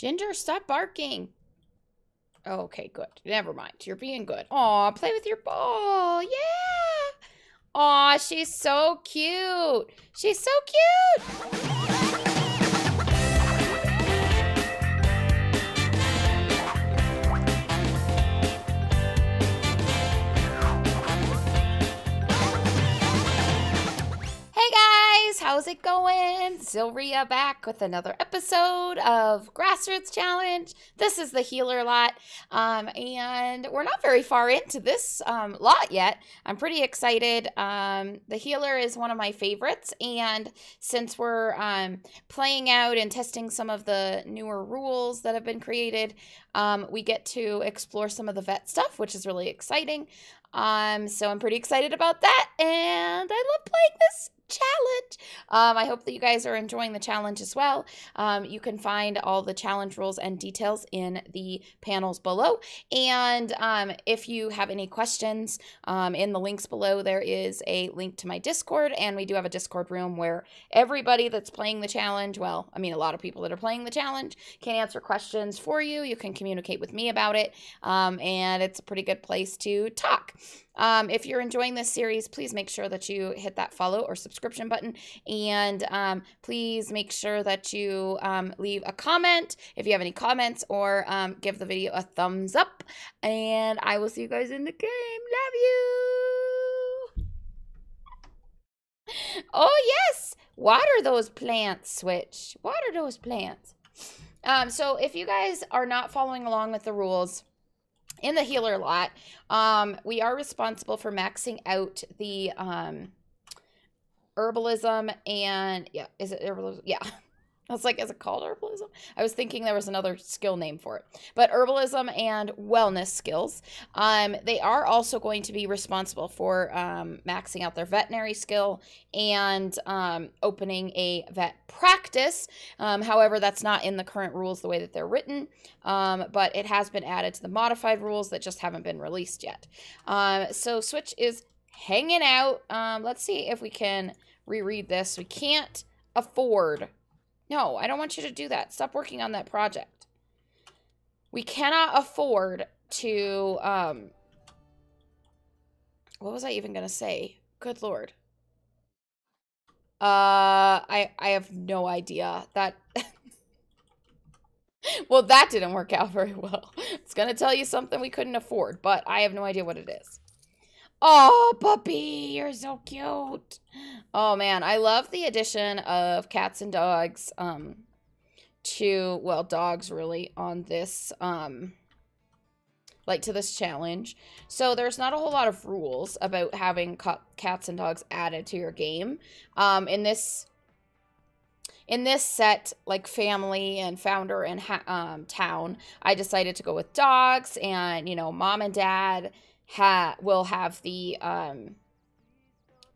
Ginger, stop barking. Okay, good. Never mind. You're being good. Aw, play with your ball. Yeah. Aw, she's so cute. She's so cute. How's it going? Zylria back with another episode of Grassroots Challenge. This is the healer lot, um, and we're not very far into this um, lot yet. I'm pretty excited. Um, the healer is one of my favorites, and since we're um, playing out and testing some of the newer rules that have been created, um, we get to explore some of the vet stuff, which is really exciting. Um, so I'm pretty excited about that, and I love playing this challenge. Um, I hope that you guys are enjoying the challenge as well. Um, you can find all the challenge rules and details in the panels below. And um, if you have any questions, um, in the links below, there is a link to my Discord, and we do have a Discord room where everybody that's playing the challenge, well, I mean, a lot of people that are playing the challenge can answer questions for you. You can communicate with me about it, um, and it's a pretty good place to talk. Um, if you're enjoying this series, please make sure that you hit that follow or subscription button. And um, please make sure that you um, leave a comment if you have any comments or um, give the video a thumbs up. And I will see you guys in the game. Love you. Oh, yes. Water those plants, Switch. Water those plants. Um, so if you guys are not following along with the rules, in the healer lot, um, we are responsible for maxing out the um, herbalism and yeah, is it herbalism? Yeah. I was like, is it called herbalism? I was thinking there was another skill name for it. But herbalism and wellness skills. Um, they are also going to be responsible for um, maxing out their veterinary skill and um, opening a vet practice. Um, however, that's not in the current rules the way that they're written, um, but it has been added to the modified rules that just haven't been released yet. Um, so Switch is hanging out. Um, let's see if we can reread this. We can't afford no, I don't want you to do that. Stop working on that project. We cannot afford to, um, what was I even going to say? Good Lord. Uh, I, I have no idea. That, well, that didn't work out very well. It's going to tell you something we couldn't afford, but I have no idea what it is. Oh, puppy, you're so cute. Oh man, I love the addition of cats and dogs um to well, dogs really on this um like to this challenge. So there's not a whole lot of rules about having cats and dogs added to your game. Um in this in this set, like family and founder and um, town, I decided to go with dogs and, you know, mom and dad ha will have the um,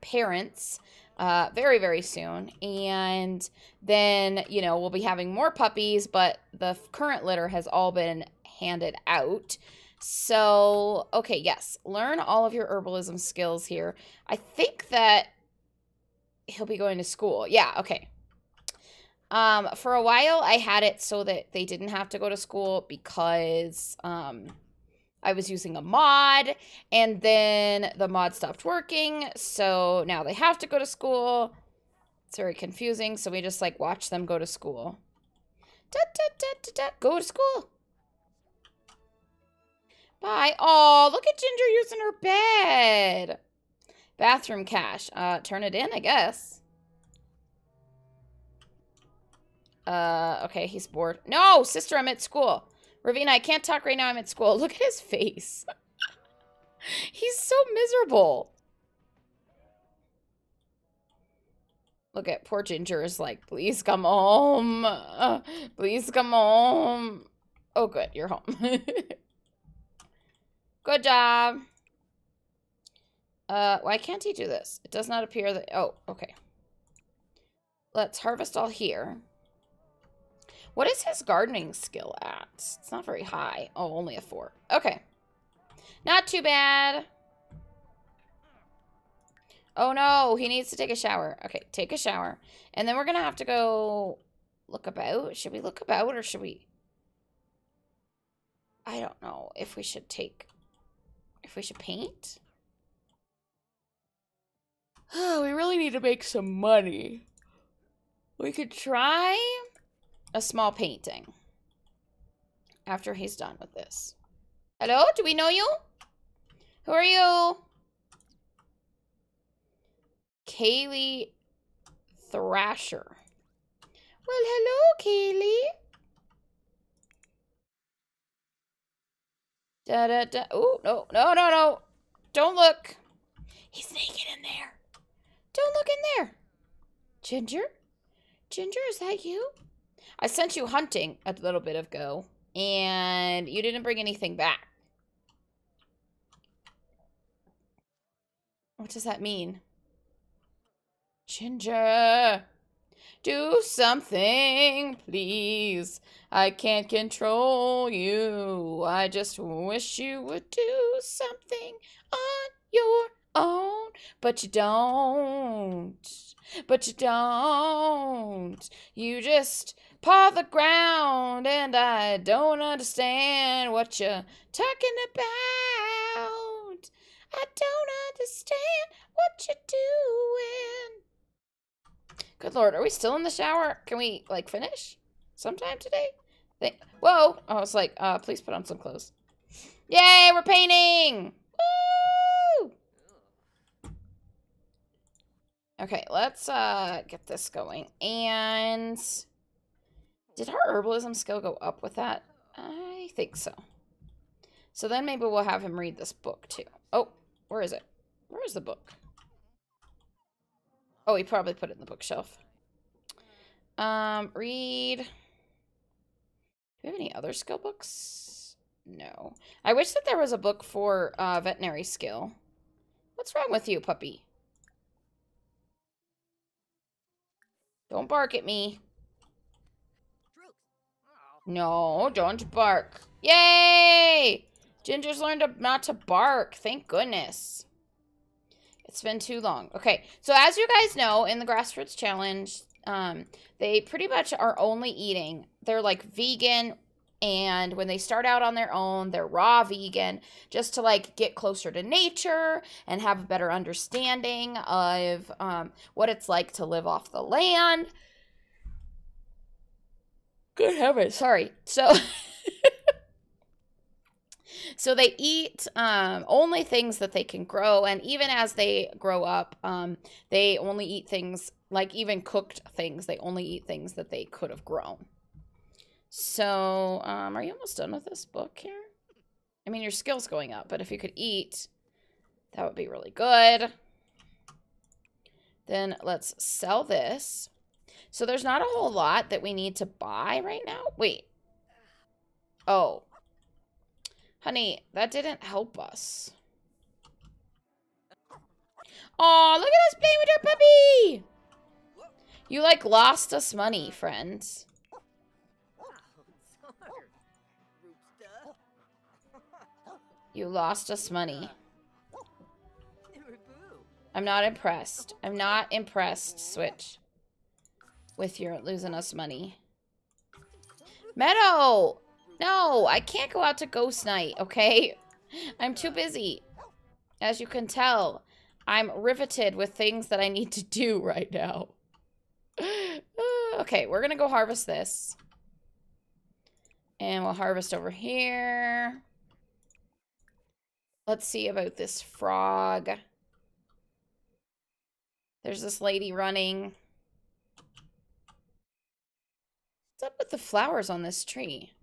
parents uh, very, very soon. And then, you know, we'll be having more puppies, but the current litter has all been handed out. So, okay, yes, learn all of your herbalism skills here. I think that he'll be going to school. Yeah, okay. Um, for a while, I had it so that they didn't have to go to school because, um, I was using a mod, and then the mod stopped working, so now they have to go to school. It's very confusing, so we just, like, watch them go to school. Da, da, da. Go to school. Bye. Oh, look at Ginger using her bed. Bathroom cash. Uh, turn it in, I guess. Uh, okay, he's bored. No, sister, I'm at school. Ravina, I can't talk right now. I'm at school. Look at his face. He's so miserable. Look at poor Ginger is like, please come home. Uh, please come home. Oh, good. You're home. good job. Uh, why can't he do this? It does not appear that... Oh, okay. Let's harvest all here. What is his gardening skill at? It's not very high. Oh, only a four. Okay. Not too bad. Oh no, he needs to take a shower. Okay, take a shower. And then we're going to have to go look about. Should we look about or should we... I don't know if we should take, if we should paint. Oh, we really need to make some money. We could try a small painting after he's done with this. Hello, do we know you? Who are you? Kaylee Thrasher. Well, hello, Kaylee. Da da da. Oh, no, no, no, no. Don't look. He's naked in there. Don't look in there. Ginger? Ginger, is that you? I sent you hunting a little bit ago, and you didn't bring anything back. What does that mean? Ginger, do something, please. I can't control you. I just wish you would do something on your own, but you don't. But you don't. You just paw the ground, and I don't understand what you're talking about. I don't understand what you're doing. Good lord, are we still in the shower? Can we, like, finish sometime today? Think Whoa! I was like, uh, please put on some clothes. Yay, we're painting! Okay, let's, uh, get this going. And... Did our herbalism skill go up with that? I think so. So then maybe we'll have him read this book, too. Oh, where is it? Where is the book? Oh, he probably put it in the bookshelf. Um, read. Do we have any other skill books? No. I wish that there was a book for uh, veterinary skill. What's wrong with you, puppy? Don't bark at me. No, don't bark. Yay! Ginger's learned not to bark. Thank goodness. It's been too long. Okay, so as you guys know, in the Grassroots Challenge, um, they pretty much are only eating. They're like vegan, and when they start out on their own, they're raw vegan, just to like get closer to nature and have a better understanding of um, what it's like to live off the land. Good heavens, sorry. So. So they eat um, only things that they can grow, and even as they grow up, um, they only eat things like even cooked things. They only eat things that they could have grown. So, um, are you almost done with this book here? I mean, your skill's going up, but if you could eat, that would be really good. Then let's sell this. So there's not a whole lot that we need to buy right now. Wait. Oh, Honey, that didn't help us. Oh, look at us playing with our puppy! You, like, lost us money, friends. You lost us money. I'm not impressed. I'm not impressed, Switch. With your losing us money. Meadow! No, I can't go out to ghost night, okay? I'm too busy. As you can tell, I'm riveted with things that I need to do right now. okay, we're gonna go harvest this. And we'll harvest over here. Let's see about this frog. There's this lady running. What's up with the flowers on this tree?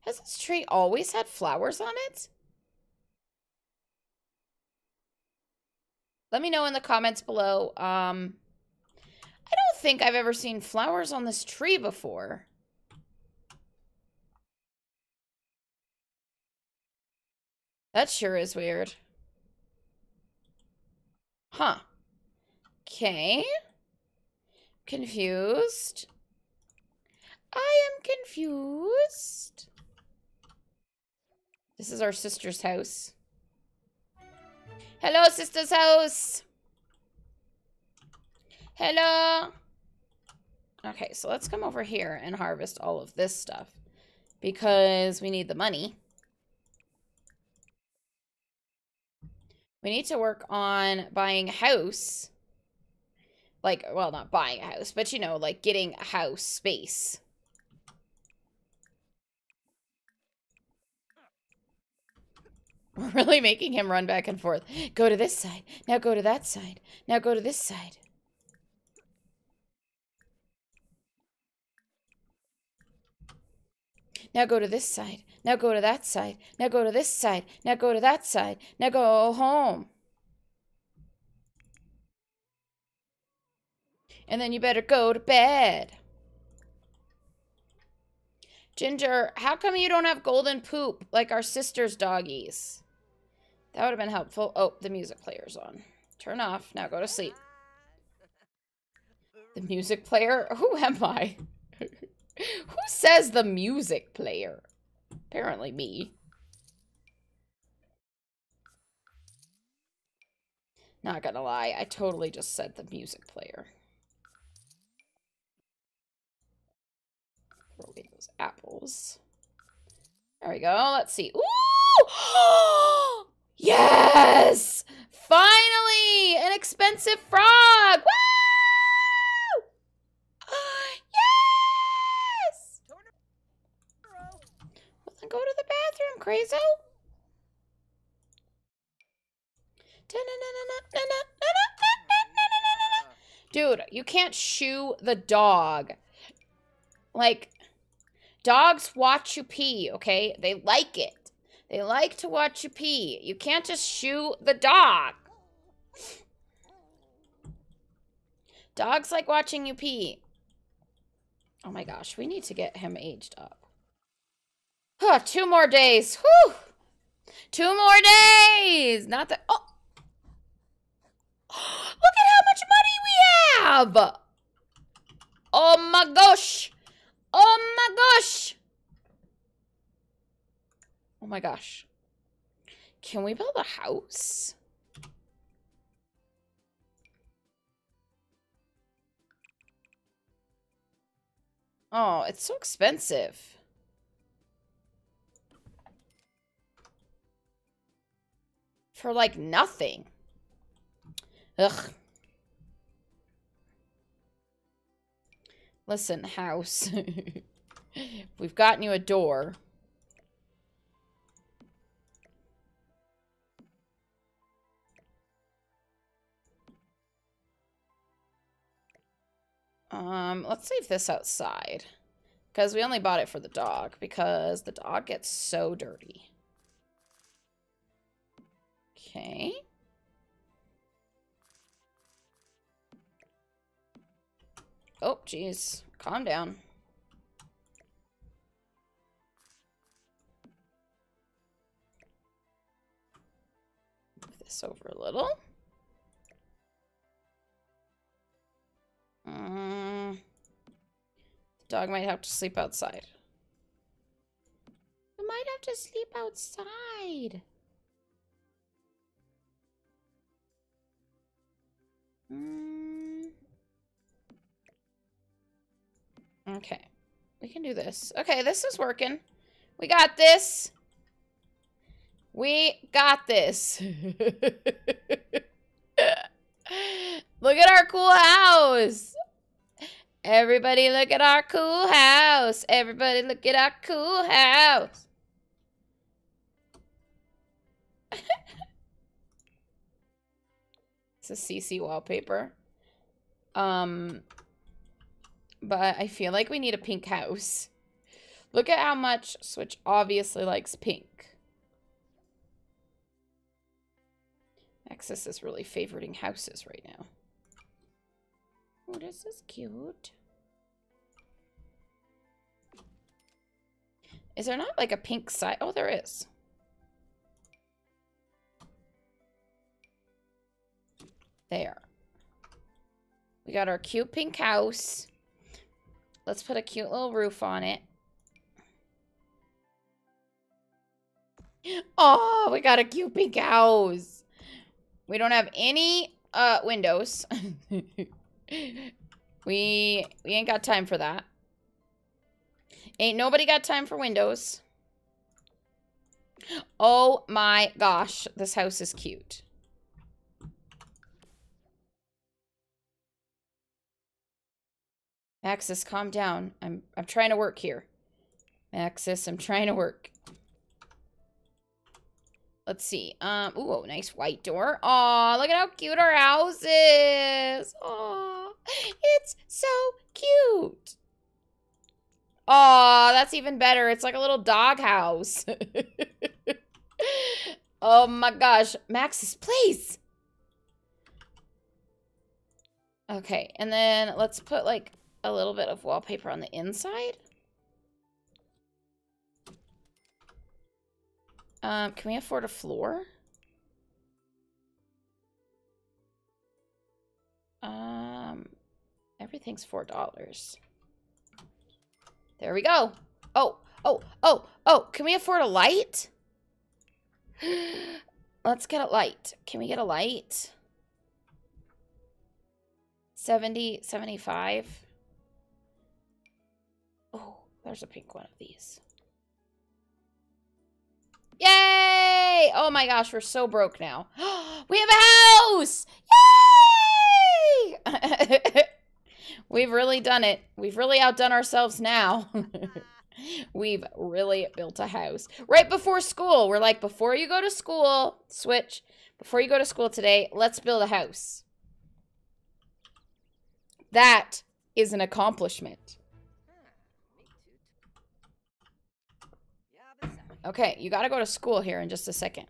Has this tree always had flowers on it? Let me know in the comments below. Um, I don't think I've ever seen flowers on this tree before. That sure is weird. Huh. Okay. Confused. I am confused. This is our sister's house. Hello, sister's house. Hello. Okay, so let's come over here and harvest all of this stuff. because we need the money. We need to work on buying a house. Like, well, not buying a house, but you know, like getting a house space. We're really making him run back and forth. Go to this side. Now go to that side. Now go to this side. Now go to this side. Now go to that side. Now go to this side. Now go to that side. Now go home. And then you better go to bed. Ginger, how come you don't have golden poop like our sister's doggies? That would have been helpful. Oh, the music player's on. Turn off. Now go to sleep. The music player? Who am I? Who says the music player? Apparently me. Not gonna lie, I totally just said the music player. Throw away those apples. There we go. Let's see. Ooh! Oh! Yes! Finally! An expensive frog! Woo! yes! Well, then go to the bathroom, Crazo. Dude, you can't shoo the dog. Like, dogs watch you pee, okay? They like it. They like to watch you pee. You can't just shoo the dog. Dogs like watching you pee. Oh my gosh, we need to get him aged up. Huh, two more days. Whew. Two more days. Not that. Oh. Look at how much money we have. Oh my gosh. Oh my gosh. Oh my gosh. Can we build a house? Oh, it's so expensive. For like nothing. Ugh. Listen, house. We've gotten you a door. Um, let's leave this outside. Because we only bought it for the dog. Because the dog gets so dirty. Okay. Oh, jeez. Calm down. Move this over a little. Mm. Dog might have to sleep outside. You might have to sleep outside. Mm. Okay. We can do this. Okay, this is working. We got this. We got this. look at our cool house. Everybody look at our cool house. Everybody look at our cool house. it's a CC wallpaper. Um, but I feel like we need a pink house. Look at how much Switch obviously likes pink. Access is really favoriting houses right now. Oh, this is cute. Is there not like a pink side? Oh, there is. There. We got our cute pink house. Let's put a cute little roof on it. Oh, we got a cute pink house. We don't have any uh, windows. we we ain't got time for that. Ain't nobody got time for windows. Oh my gosh, this house is cute. Maxis, calm down. I'm I'm trying to work here. Maxis, I'm trying to work. Let's see. Um, ooh, nice white door. Aw, look at how cute our house is. Aw, it's so cute. Aw, that's even better. It's like a little dog house. oh my gosh. Maxis, please. Okay, and then let's put like a little bit of wallpaper on the inside. Um, can we afford a floor? Um, everything's four dollars. There we go. Oh, oh, oh, oh, can we afford a light? Let's get a light. Can we get a light? 70, 75. Oh, there's a pink one of these. Yay! Oh my gosh, we're so broke now. we have a house! Yay! We've really done it. We've really outdone ourselves now. We've really built a house. Right before school, we're like, before you go to school, switch. Before you go to school today, let's build a house. That is an accomplishment. Okay, you gotta go to school here in just a second.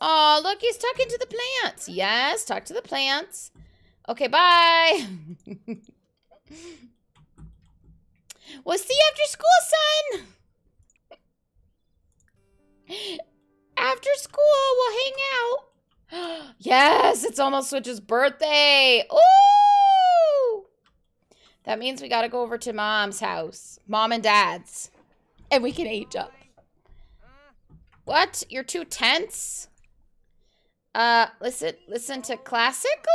Oh, look, he's talking to the plants. Yes, talk to the plants. Okay, bye. we'll see you after school, son. After school, we'll hang out. yes, it's almost Switch's birthday. Ooh! That means we gotta go over to mom's house. Mom and dad's. And we can age up. What? You're too tense? Uh, listen, listen to classical?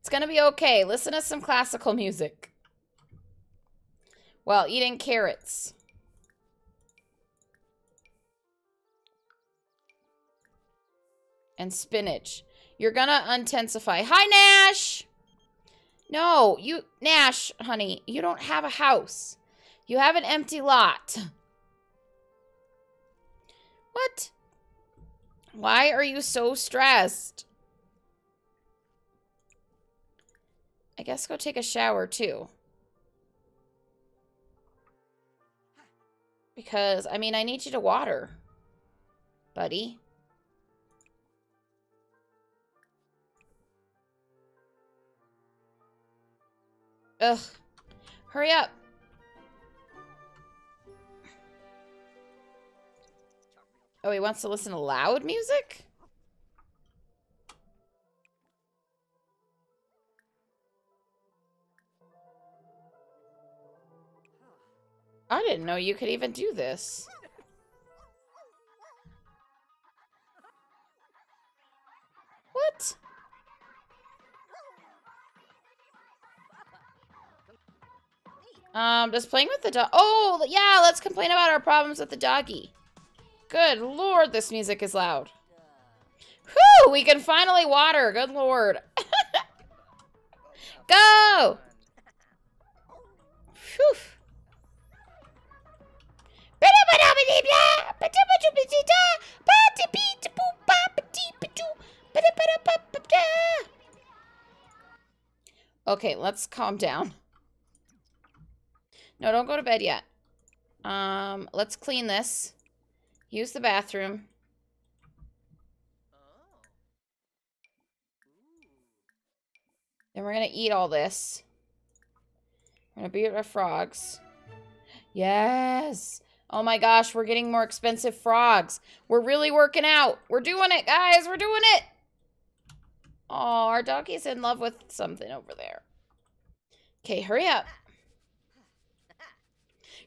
It's gonna be okay. Listen to some classical music. While eating carrots. And spinach. You're gonna untensify. Hi, Nash! No, you, Nash, honey, you don't have a house. You have an empty lot. What? Why are you so stressed? I guess go take a shower too. Because, I mean, I need you to water, buddy. Ugh. Hurry up. Oh, he wants to listen to loud music? I didn't know you could even do this. What? Um, just playing with the dog. Oh, yeah, let's complain about our problems with the doggy. Good lord, this music is loud. Whew, we can finally water. Good lord. Go! Whew. Okay, let's calm down. No, don't go to bed yet. Um, let's clean this. Use the bathroom. Then we're going to eat all this. We're going to beat our frogs. Yes. Oh my gosh, we're getting more expensive frogs. We're really working out. We're doing it, guys. We're doing it. Oh, our doggy's in love with something over there. Okay, hurry up.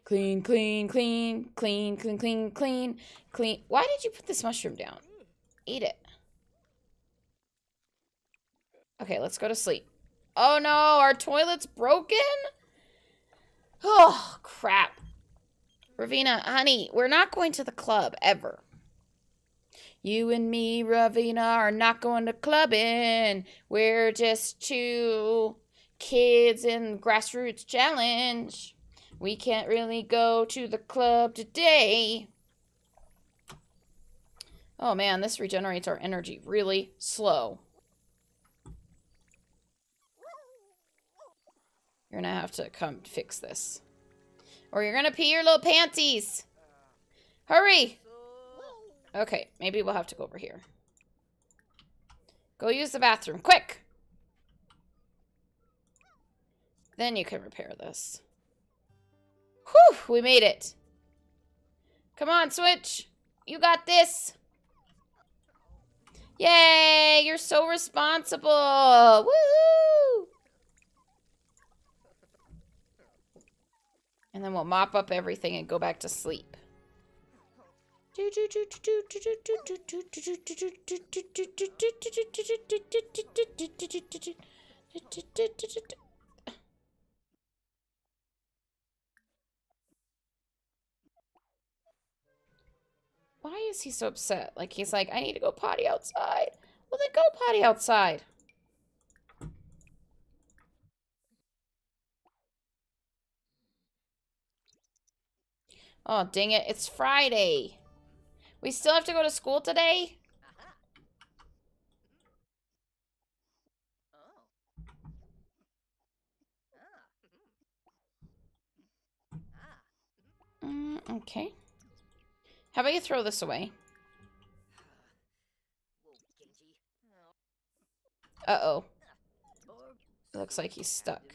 Clean, clean, clean, clean, clean, clean, clean, clean. Why did you put this mushroom down? Eat it. Okay, let's go to sleep. Oh no, our toilet's broken? Oh, crap. Ravina, honey, we're not going to the club ever. You and me, Ravina, are not going to clubbing. We're just two kids in grassroots challenge. We can't really go to the club today. Oh man, this regenerates our energy really slow. You're gonna have to come fix this. Or you're gonna pee your little panties. Hurry! Okay, maybe we'll have to go over here. Go use the bathroom, quick! Then you can repair this. Whew, we made it. Come on, Switch. You got this. Yay, you're so responsible. Woohoo! And then we'll mop up everything and go back to sleep. Why is he so upset? Like, he's like, I need to go potty outside. Well, then go potty outside. Oh, dang it. It's Friday. We still have to go to school today? Mm, okay. How about you throw this away? Uh-oh. Looks like he's stuck.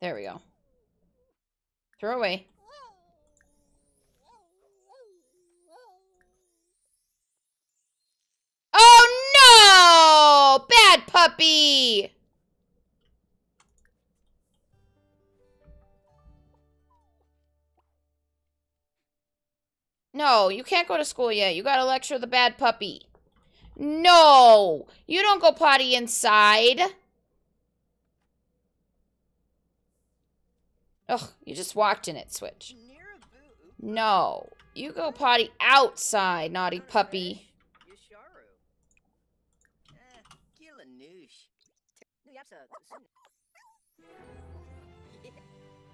There we go. Throw away. Oh no! Bad puppy! No, you can't go to school yet. You gotta lecture the bad puppy. No! You don't go potty inside. Ugh, you just walked in it, Switch. No. You go potty outside, naughty puppy.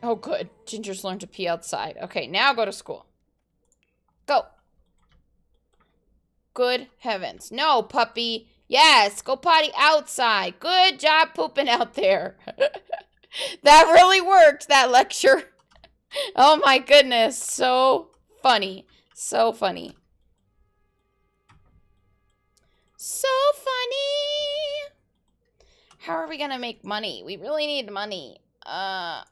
Oh, good. Ginger's learned to pee outside. Okay, now go to school. Go. Good heavens. No, puppy. Yes, go potty outside. Good job pooping out there. that really worked, that lecture. Oh my goodness. So funny. So funny. So funny. How are we going to make money? We really need money. Uh,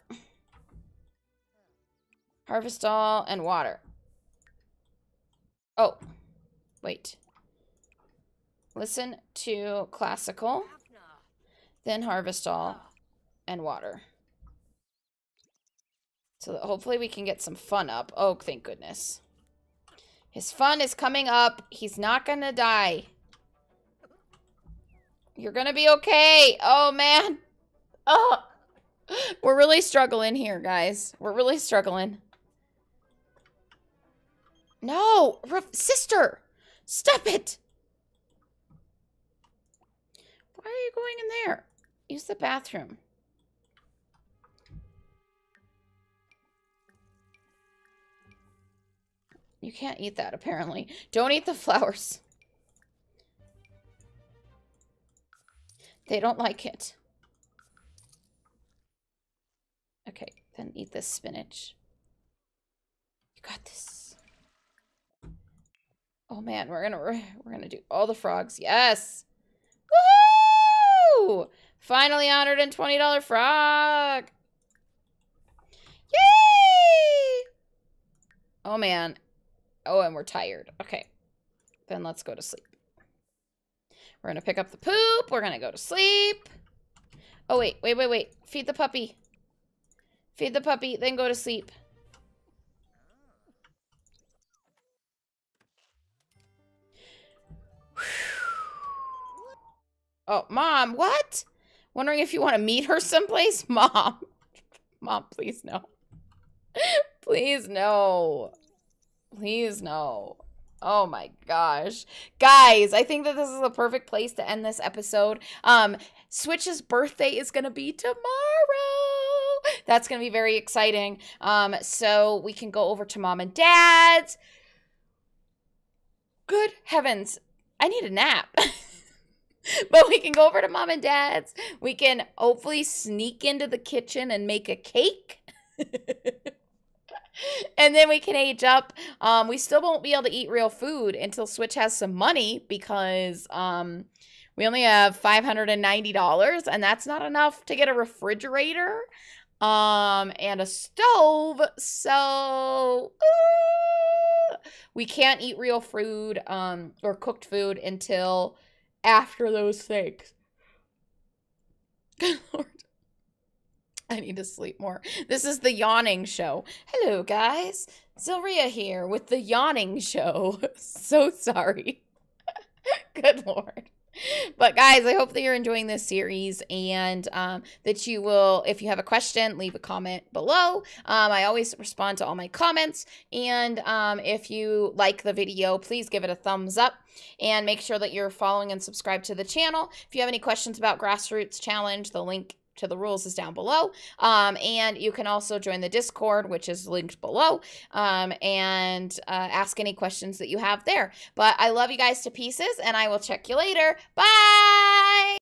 harvest all and water. Oh, wait. Listen to classical, then harvest all, and water. So hopefully we can get some fun up. Oh, thank goodness. His fun is coming up. He's not going to die. You're going to be okay. Oh, man. Oh, we're really struggling here, guys. We're really struggling. No! sister! Stop it! Why are you going in there? Use the bathroom. You can't eat that, apparently. Don't eat the flowers. They don't like it. Okay, then eat this spinach. You got this. Oh man, we're gonna we're gonna do all the frogs. Yes. Woo! Finally honored and twenty dollar frog. Yay! Oh man. Oh, and we're tired. Okay. Then let's go to sleep. We're gonna pick up the poop. We're gonna go to sleep. Oh wait, wait, wait, wait. Feed the puppy. Feed the puppy, then go to sleep. Oh, Mom, what? Wondering if you want to meet her someplace? Mom. Mom, please no. please no. Please no. Oh my gosh. Guys, I think that this is the perfect place to end this episode. Um Switch's birthday is going to be tomorrow. That's going to be very exciting. Um so we can go over to mom and dad's. Good heavens. I need a nap. but we can go over to mom and dad's. We can hopefully sneak into the kitchen and make a cake. and then we can age up. Um, we still won't be able to eat real food until Switch has some money because um, we only have $590 and that's not enough to get a refrigerator um, and a stove. So uh, we can't eat real food um, or cooked food until after those things. Good Lord. I need to sleep more. This is the yawning show. Hello, guys. Zylria here with the yawning show. so sorry. Good Lord. But guys, I hope that you're enjoying this series and um, that you will, if you have a question, leave a comment below. Um, I always respond to all my comments. And um, if you like the video, please give it a thumbs up and make sure that you're following and subscribe to the channel. If you have any questions about Grassroots Challenge, the link to the rules is down below. Um, and you can also join the Discord, which is linked below, um, and uh, ask any questions that you have there. But I love you guys to pieces, and I will check you later. Bye!